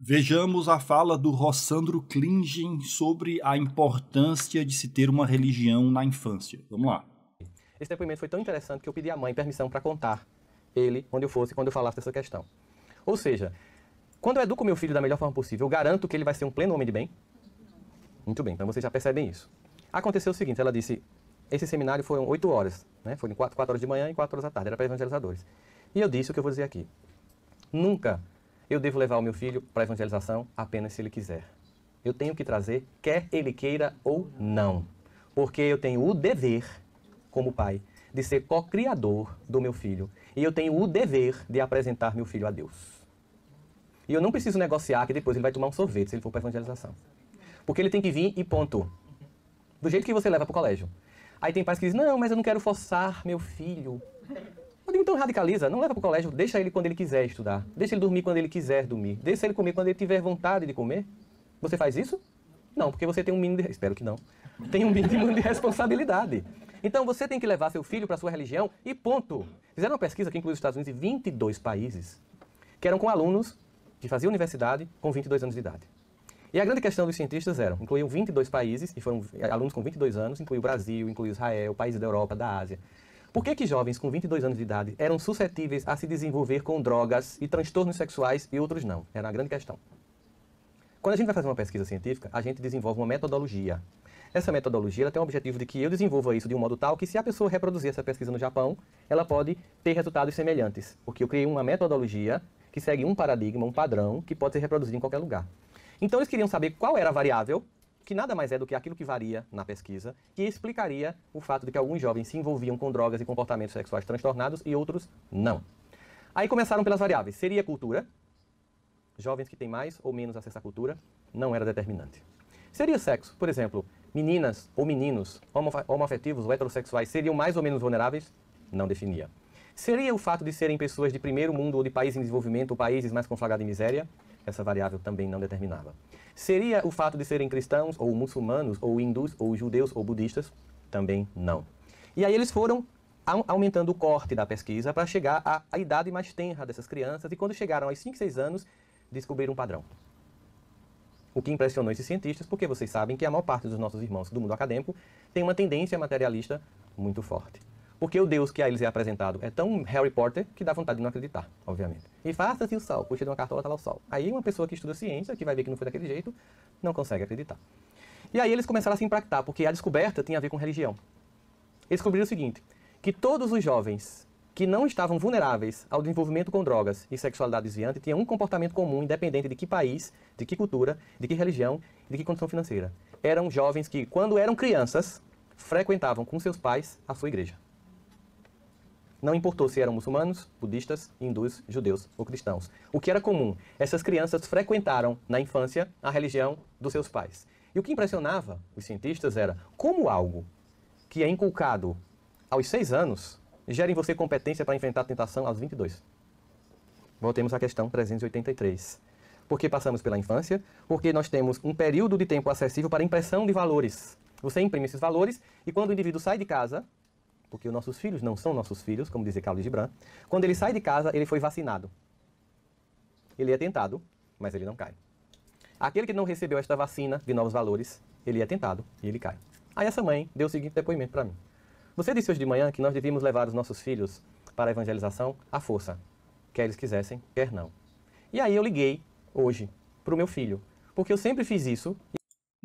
Vejamos a fala do Rossandro Klingen sobre a importância de se ter uma religião na infância. Vamos lá. Esse depoimento foi tão interessante que eu pedi à mãe permissão para contar ele onde eu fosse, quando eu falasse dessa questão. Ou seja, quando eu educo meu filho da melhor forma possível, eu garanto que ele vai ser um pleno homem de bem? Muito bem, então vocês já percebem isso. Aconteceu o seguinte, ela disse, esse seminário foram oito horas, né? Foram quatro, quatro horas de manhã e quatro horas da tarde, era para evangelizadores. E eu disse o que eu vou dizer aqui. Nunca eu devo levar o meu filho para a evangelização apenas se ele quiser. Eu tenho que trazer, quer ele queira ou não. Porque eu tenho o dever, como pai, de ser co-criador do meu filho. E eu tenho o dever de apresentar meu filho a Deus. E eu não preciso negociar que depois ele vai tomar um sorvete se ele for para a evangelização. Porque ele tem que vir e ponto. Do jeito que você leva para o colégio. Aí tem pais que dizem, não, mas eu não quero forçar meu filho. Então radicaliza, não leva para o colégio, deixa ele quando ele quiser estudar. Deixa ele dormir quando ele quiser dormir. Deixa ele comer quando ele tiver vontade de comer. Você faz isso? Não, porque você tem um mínimo de... Espero que não. Tem um mínimo de responsabilidade. Então você tem que levar seu filho para sua religião e ponto. Fizeram uma pesquisa que inclui os Estados Unidos e 22 países, que eram com alunos que faziam universidade com 22 anos de idade. E a grande questão dos cientistas era, incluíam 22 países, e foram alunos com 22 anos, incluiu o Brasil, incluiu Israel, países da Europa, da Ásia. Por que, que jovens com 22 anos de idade eram suscetíveis a se desenvolver com drogas e transtornos sexuais e outros não? Era a grande questão. Quando a gente vai fazer uma pesquisa científica, a gente desenvolve uma metodologia. Essa metodologia tem o objetivo de que eu desenvolva isso de um modo tal que, se a pessoa reproduzir essa pesquisa no Japão, ela pode ter resultados semelhantes. Porque eu criei uma metodologia que segue um paradigma, um padrão, que pode ser reproduzido em qualquer lugar. Então, eles queriam saber qual era a variável que nada mais é do que aquilo que varia na pesquisa, que explicaria o fato de que alguns jovens se envolviam com drogas e comportamentos sexuais transtornados e outros não. Aí começaram pelas variáveis. Seria cultura? Jovens que têm mais ou menos acesso à cultura? Não era determinante. Seria sexo? Por exemplo, meninas ou meninos homoafetivos ou heterossexuais seriam mais ou menos vulneráveis? Não definia. Seria o fato de serem pessoas de primeiro mundo ou de países em desenvolvimento ou países mais conflagrados em miséria? Essa variável também não determinava. Seria o fato de serem cristãos, ou muçulmanos, ou hindus, ou judeus, ou budistas? Também não. E aí eles foram aumentando o corte da pesquisa para chegar à, à, idade mais tenra dessas crianças, e quando chegaram aos 5, 6 anos, descobriram um padrão. O que impressionou esses cientistas, porque vocês sabem que a maior parte dos nossos irmãos do mundo acadêmico tem uma tendência materialista muito forte. Porque o Deus que a eles é apresentado é tão Harry Potter que dá vontade de não acreditar, obviamente. E faça-se o sol, puxa de uma cartola, tá lá o sol. Aí uma pessoa que estuda ciência, que vai ver que não foi daquele jeito, não consegue acreditar. E aí eles começaram a se impactar, porque a descoberta tinha a ver com religião. Eles descobriram o seguinte, que todos os jovens que não estavam vulneráveis ao desenvolvimento com drogas e sexualidade desviante tinham um comportamento comum, independente de que país, de que cultura, de que religião, de que condição financeira. Eram jovens que, quando eram crianças, frequentavam com seus pais a sua igreja. Não importou se eram muçulmanos, budistas, hindus, judeus ou cristãos. O que era comum, essas crianças frequentaram na infância a religião dos seus pais. E o que impressionava os cientistas era como algo que é inculcado aos seis anos gera em você competência para enfrentar a tentação aos 22. Voltemos à questão 383. Por que passamos pela infância? Porque nós temos um período de tempo acessível para impressão de valores. Você imprime esses valores e quando o indivíduo sai de casa, porque os nossos filhos não são nossos filhos, como dizia Carlos Gibran. Quando ele sai de casa, ele foi vacinado. Ele é tentado, mas ele não cai. Aquele que não recebeu esta vacina de novos valores, ele é tentado e ele cai. Aí essa mãe deu o seguinte depoimento para mim. Você disse hoje de manhã que nós devíamos levar os nossos filhos para a evangelização à força, quer eles quisessem, quer não. E aí eu liguei hoje para o meu filho, porque eu sempre fiz isso.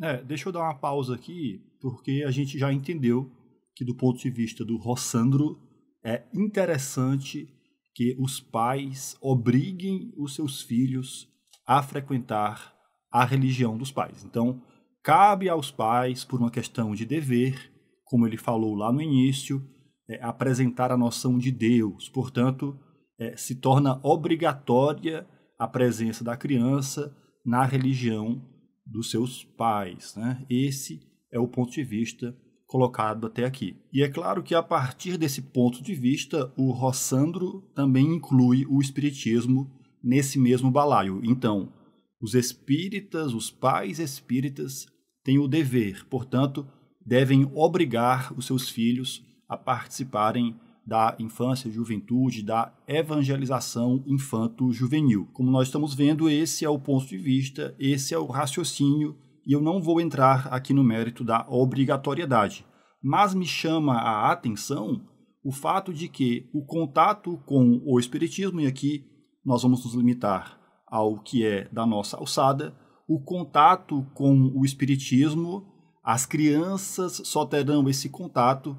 É, deixa eu dar uma pausa aqui, porque a gente já entendeu que, do ponto de vista do Rossandro, é interessante que os pais obriguem os seus filhos a frequentar a religião dos pais. Então, cabe aos pais, por uma questão de dever, como ele falou lá no início, é, apresentar a noção de Deus. Portanto, é, se torna obrigatória a presença da criança na religião dos seus pais. Né? Esse é o ponto de vista colocado até aqui. E é claro que a partir desse ponto de vista, o Rossandro também inclui o espiritismo nesse mesmo balaio. Então, os espíritas, os pais espíritas, têm o dever, portanto, devem obrigar os seus filhos a participarem da infância, juventude, da evangelização infanto-juvenil. Como nós estamos vendo, esse é o ponto de vista, esse é o raciocínio, e eu não vou entrar aqui no mérito da obrigatoriedade. Mas me chama a atenção o fato de que o contato com o Espiritismo, e aqui nós vamos nos limitar ao que é da nossa alçada, o contato com o Espiritismo, as crianças só terão esse contato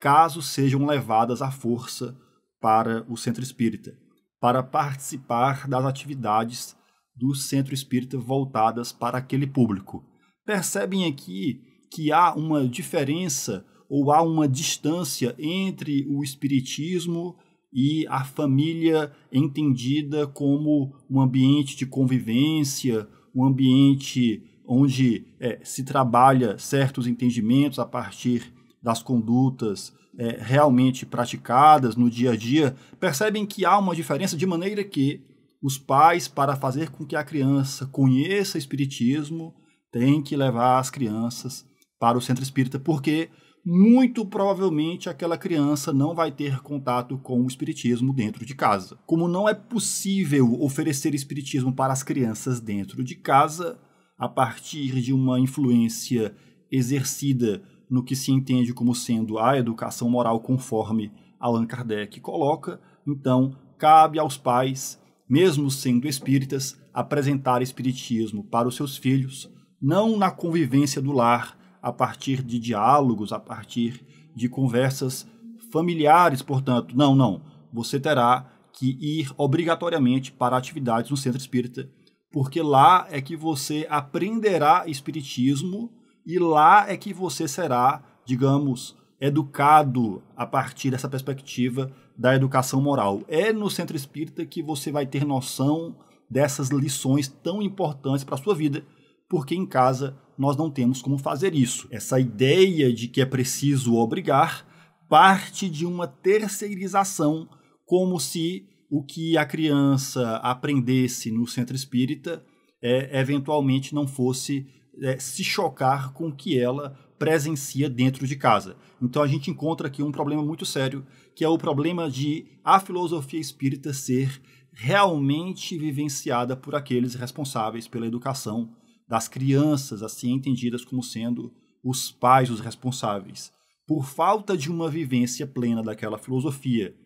caso sejam levadas à força para o centro espírita, para participar das atividades do centro espírita voltadas para aquele público. Percebem aqui que há uma diferença ou há uma distância entre o espiritismo e a família entendida como um ambiente de convivência, um ambiente onde é, se trabalha certos entendimentos a partir das condutas é, realmente praticadas no dia a dia, percebem que há uma diferença de maneira que os pais, para fazer com que a criança conheça Espiritismo, têm que levar as crianças para o centro espírita, porque muito provavelmente aquela criança não vai ter contato com o espiritismo dentro de casa. Como não é possível oferecer espiritismo para as crianças dentro de casa, a partir de uma influência exercida no que se entende como sendo a educação moral conforme Allan Kardec coloca, então cabe aos pais, mesmo sendo espíritas, apresentar espiritismo para os seus filhos, não na convivência do lar, a partir de diálogos, a partir de conversas familiares, portanto, não, não, você terá que ir obrigatoriamente para atividades no centro espírita, porque lá é que você aprenderá espiritismo e lá é que você será, digamos, educado a partir dessa perspectiva da educação moral. É no centro espírita que você vai ter noção dessas lições tão importantes para a sua vida, porque em casa nós não temos como fazer isso. Essa ideia de que é preciso obrigar parte de uma terceirização, como se o que a criança aprendesse no centro espírita é, eventualmente não fosse é, se chocar com o que ela presencia dentro de casa. Então a gente encontra aqui um problema muito sério, que é o problema de a filosofia espírita ser realmente vivenciada por aqueles responsáveis pela educação das crianças, assim entendidas como sendo os pais os responsáveis. Por falta de uma vivência plena daquela filosofia,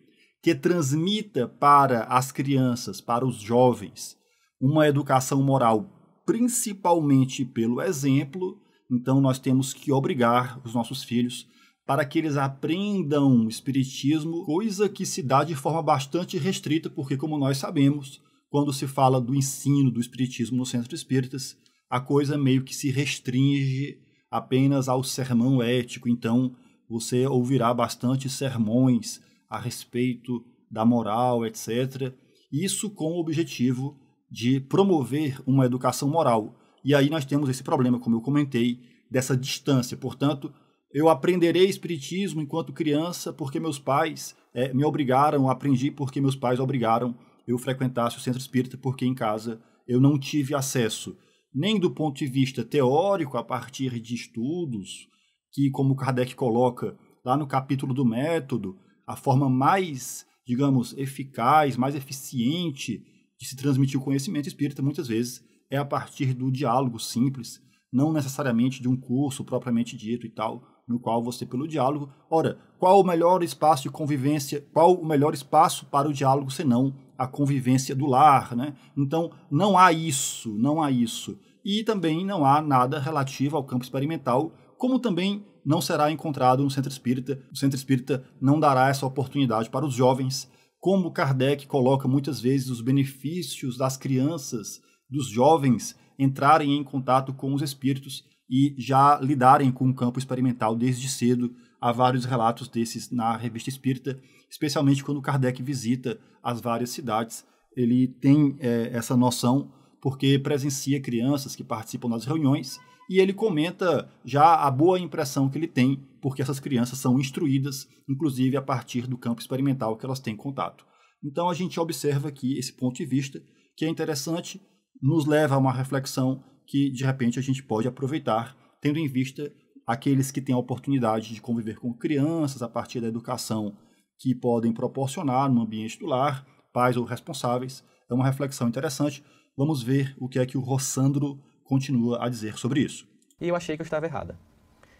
que transmita para as crianças, para os jovens, uma educação moral principalmente pelo exemplo. Então, nós temos que obrigar os nossos filhos para que eles aprendam o Espiritismo, coisa que se dá de forma bastante restrita, porque, como nós sabemos, quando se fala do ensino do Espiritismo no Centro Espíritas, a coisa meio que se restringe apenas ao sermão ético. Então, você ouvirá bastante sermões a respeito da moral, etc. Isso com o objetivo de promover uma educação moral. E aí nós temos esse problema, como eu comentei, dessa distância. Portanto, eu aprenderei espiritismo enquanto criança porque meus pais é, me obrigaram, aprendi porque meus pais obrigaram eu frequentasse o centro espírita porque em casa eu não tive acesso nem do ponto de vista teórico a partir de estudos que, como Kardec coloca lá no capítulo do método, a forma mais, digamos, eficaz, mais eficiente de se transmitir o conhecimento espírita, muitas vezes, é a partir do diálogo simples, não necessariamente de um curso propriamente dito e tal, no qual você, pelo diálogo. Ora, qual o melhor espaço de convivência, qual o melhor espaço para o diálogo senão a convivência do lar, né? Então, não há isso, não há isso. E também não há nada relativo ao campo experimental, como também não será encontrado no centro espírita. O centro espírita não dará essa oportunidade para os jovens como Kardec coloca muitas vezes os benefícios das crianças, dos jovens entrarem em contato com os espíritos e já lidarem com o campo experimental desde cedo. Há vários relatos desses na Revista Espírita, especialmente quando Kardec visita as várias cidades. Ele tem é, essa noção porque presencia crianças que participam das reuniões e ele comenta já a boa impressão que ele tem, porque essas crianças são instruídas, inclusive a partir do campo experimental que elas têm contato. Então a gente observa aqui esse ponto de vista, que é interessante, nos leva a uma reflexão que de repente a gente pode aproveitar, tendo em vista aqueles que têm a oportunidade de conviver com crianças a partir da educação que podem proporcionar no ambiente do lar, pais ou responsáveis. É uma reflexão interessante. Vamos ver o que é que o Rossandro continua a dizer sobre isso. E eu achei que eu estava errada.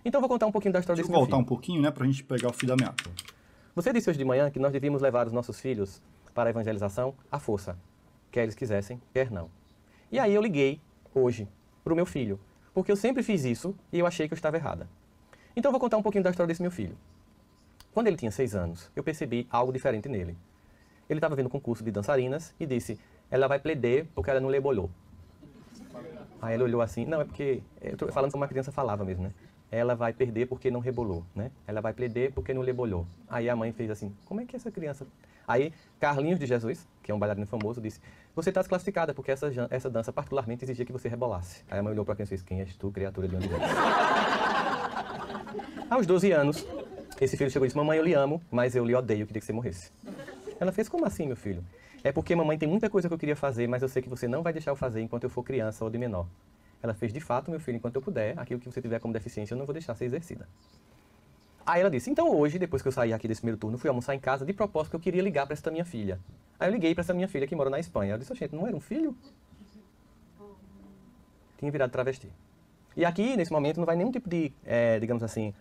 Então vou contar um pouquinho da história Deixa desse voltar um pouquinho, né, para a gente pegar o fio da meada. Você disse hoje de manhã que nós devíamos levar os nossos filhos para a evangelização à força, quer eles quisessem, quer não. E aí eu liguei hoje para o meu filho, porque eu sempre fiz isso e eu achei que eu estava errada. Então eu vou contar um pouquinho da história desse meu filho. Quando ele tinha seis anos, eu percebi algo diferente nele. Ele estava vendo um concurso de dançarinas e disse: Ela vai pleder porque ela não lhe bolou. Aí ele olhou assim: Não, é porque. Eu tô falando como uma criança falava mesmo, né? Ela vai perder porque não rebolou, né? Ela vai pleder porque não lhe bolou. Aí a mãe fez assim: Como é que essa criança. Aí Carlinhos de Jesus, que é um bailarino famoso, disse: Você está desclassificada porque essa, essa dança particularmente exigia que você rebolasse. Aí a mãe olhou para a criança e disse: Quem és tu, criatura de onde vens? Aos 12 anos, esse filho chegou e disse: Mamãe, eu lhe amo, mas eu lhe odeio, queria que você morresse. Ela fez: Como assim, meu filho? É porque mamãe tem muita coisa que eu queria fazer, mas eu sei que você não vai deixar eu fazer enquanto eu for criança ou de menor. Ela fez: De fato, meu filho, enquanto eu puder, aquilo que você tiver como deficiência, eu não vou deixar ser exercida. Aí ela disse: Então hoje, depois que eu saí aqui desse primeiro turno, fui almoçar em casa de propósito que eu queria ligar para essa minha filha. Aí eu liguei para essa minha filha que mora na Espanha. Ela disse: Gente, não era um filho? Tinha virado travesti. E aqui, nesse momento, não vai nenhum tipo de, eh, digamos assim,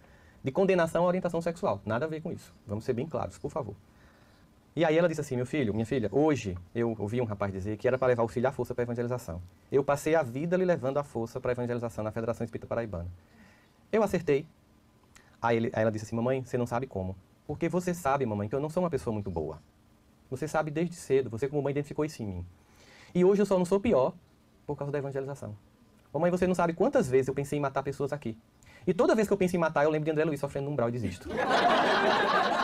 de condenação à orientação sexual. Nada a ver com isso. Vamos ser bem claros, por favor. E aí ela disse assim, meu filho, minha filha, hoje eu ouvi um rapaz dizer que era para levar o filho à força para a evangelização. Eu passei a vida lhe levando à força para a evangelização na Federação Espírita Paraibana. Eu acertei. Aí, ele- aí ela disse assim, mamãe, você não sabe como. Porque você sabe, mamãe, que eu não sou uma pessoa muito boa. Você sabe desde cedo, você como mãe identificou isso em mim. E hoje eu só não sou pior por causa da evangelização. Mamãe, você não sabe quantas vezes eu pensei em matar pessoas aqui. E toda vez que eu penso em matar, eu lembro de André Luiz sofrendo no umbral e desisto.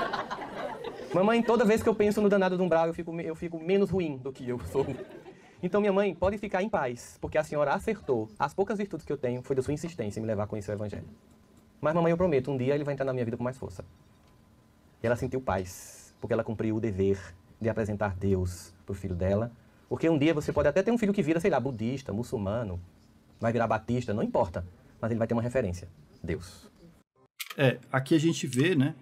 Mamãe, toda vez que eu penso no danado do umbral, eu fico, eu fico menos ruim do que eu sou. Então, minha mãe, pode ficar em paz, porque a senhora acertou. As poucas virtudes que eu tenho foi da sua insistência em me levar a conhecer o Evangelho. Mas, mamãe, eu prometo, um dia ele vai entrar na minha vida com mais força. E ela sentiu paz, porque ela cumpriu o dever de apresentar Deus para o filho dela. Porque um dia você pode até ter um filho que vira, sei lá, budista, muçulmano, vai virar batista, não importa. Mas ele vai ter uma referência: Deus. É, aqui a gente vê, né,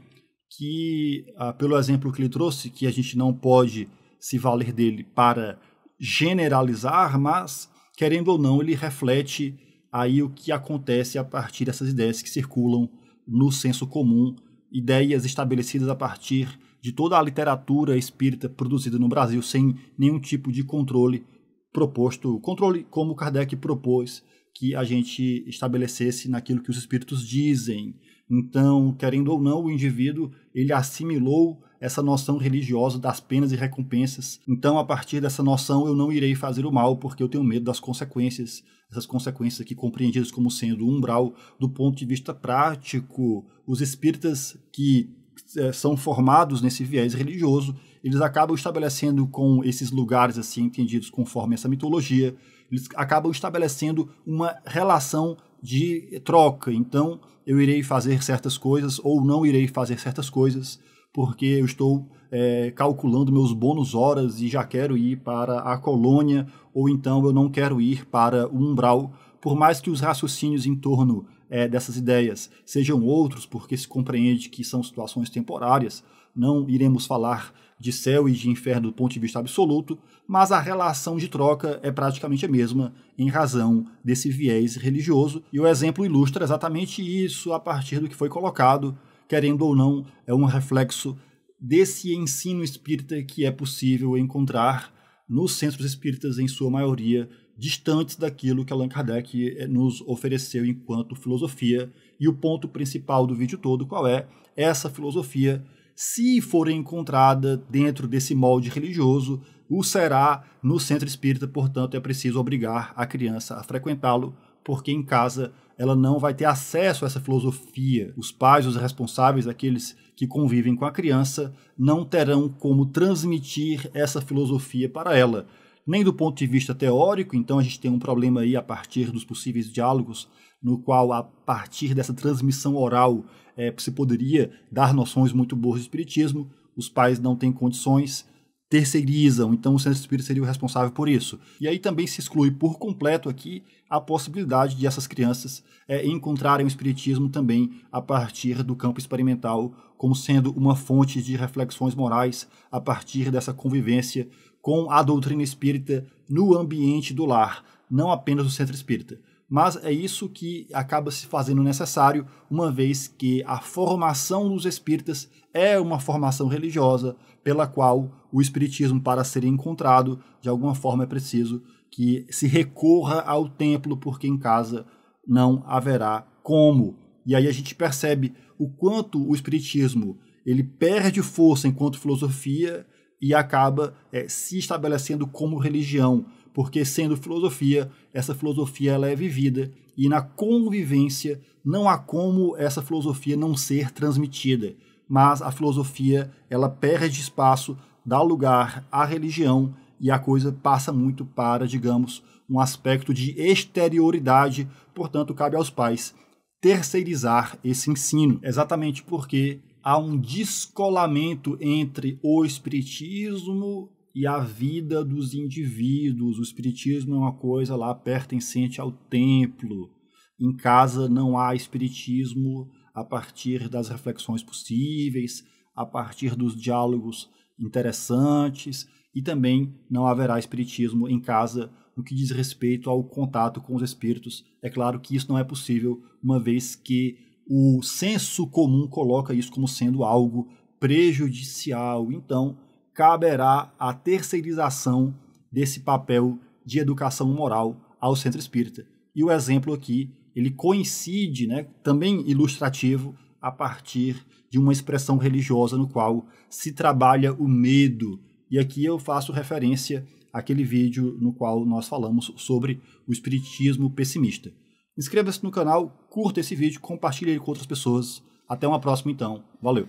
que ah, pelo exemplo que ele trouxe, que a gente não pode se valer dele para generalizar, mas querendo ou não, ele reflete aí o que acontece a partir dessas ideias que circulam no senso comum, ideias estabelecidas a partir de toda a literatura espírita produzida no Brasil sem nenhum tipo de controle proposto, controle como Kardec propôs que a gente estabelecesse naquilo que os espíritos dizem. Então, querendo ou não, o indivíduo ele assimilou essa noção religiosa das penas e recompensas. Então, a partir dessa noção, eu não irei fazer o mal porque eu tenho medo das consequências, essas consequências aqui compreendidas como sendo umbral do ponto de vista prático. Os espíritas que eh, são formados nesse viés religioso, eles acabam estabelecendo com esses lugares assim entendidos conforme essa mitologia, eles acabam estabelecendo uma relação de troca. Então, eu irei fazer certas coisas ou não irei fazer certas coisas porque eu estou é, calculando meus bônus horas e já quero ir para a colônia ou então eu não quero ir para o umbral. Por mais que os raciocínios em torno é, dessas ideias sejam outros, porque se compreende que são situações temporárias, não iremos falar de céu e de inferno do ponto de vista absoluto, mas a relação de troca é praticamente a mesma em razão desse viés religioso, e o exemplo ilustra exatamente isso a partir do que foi colocado, querendo ou não, é um reflexo desse ensino espírita que é possível encontrar nos centros espíritas, em sua maioria, distantes daquilo que Allan Kardec nos ofereceu enquanto filosofia. E o ponto principal do vídeo todo, qual é? Essa filosofia, se for encontrada dentro desse molde religioso, o será no centro espírita, portanto, é preciso obrigar a criança a frequentá-lo, porque em casa ela não vai ter acesso a essa filosofia. Os pais, os responsáveis, aqueles que convivem com a criança, não terão como transmitir essa filosofia para ela. Nem do ponto de vista teórico, então a gente tem um problema aí a partir dos possíveis diálogos, no qual, a partir dessa transmissão oral, é, se poderia dar noções muito boas de espiritismo. Os pais não têm condições, terceirizam, então o centro espírita seria o responsável por isso. E aí também se exclui por completo aqui a possibilidade de essas crianças é, encontrarem o espiritismo também a partir do campo experimental, como sendo uma fonte de reflexões morais a partir dessa convivência com a doutrina espírita no ambiente do lar, não apenas do centro espírita. Mas é isso que acaba se fazendo necessário, uma vez que a formação dos espíritas é uma formação religiosa, pela qual o espiritismo, para ser encontrado, de alguma forma é preciso que se recorra ao templo, porque em casa não haverá como. E aí a gente percebe o quanto o espiritismo ele perde força enquanto filosofia e acaba é, se estabelecendo como religião, porque sendo filosofia, essa filosofia ela é vivida e na convivência não há como essa filosofia não ser transmitida mas a filosofia ela perde espaço, dá lugar à religião e a coisa passa muito para, digamos, um aspecto de exterioridade, portanto, cabe aos pais terceirizar esse ensino, exatamente porque há um descolamento entre o espiritismo e a vida dos indivíduos. O espiritismo é uma coisa lá pertencente ao templo. Em casa não há espiritismo a partir das reflexões possíveis, a partir dos diálogos interessantes e também não haverá espiritismo em casa no que diz respeito ao contato com os espíritos. É claro que isso não é possível, uma vez que o senso comum coloca isso como sendo algo prejudicial. Então, caberá a terceirização desse papel de educação moral ao centro espírita. E o exemplo aqui ele coincide, né, também ilustrativo, a partir de uma expressão religiosa no qual se trabalha o medo. E aqui eu faço referência àquele vídeo no qual nós falamos sobre o espiritismo pessimista. Inscreva-se no canal, curta esse vídeo, compartilhe ele com outras pessoas. Até uma próxima então. Valeu!